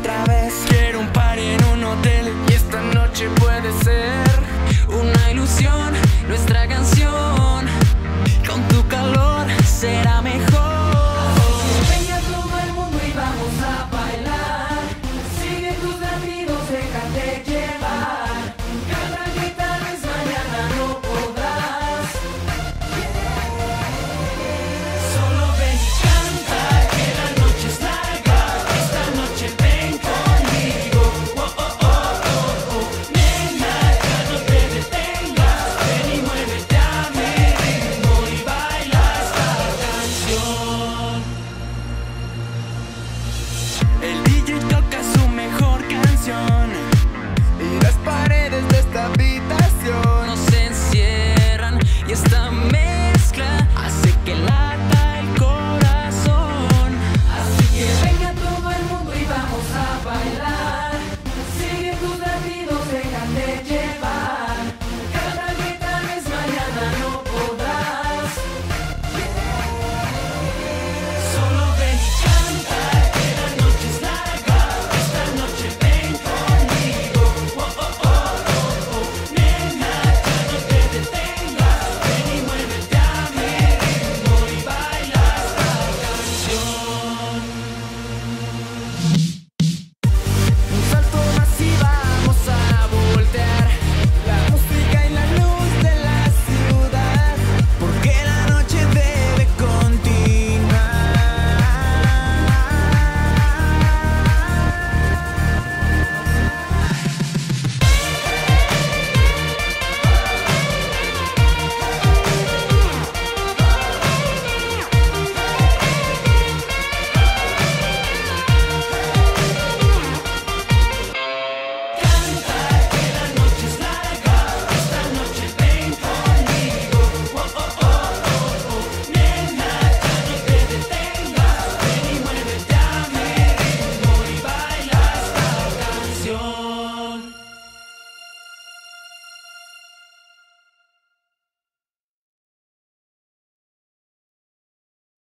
otra vez. the beat.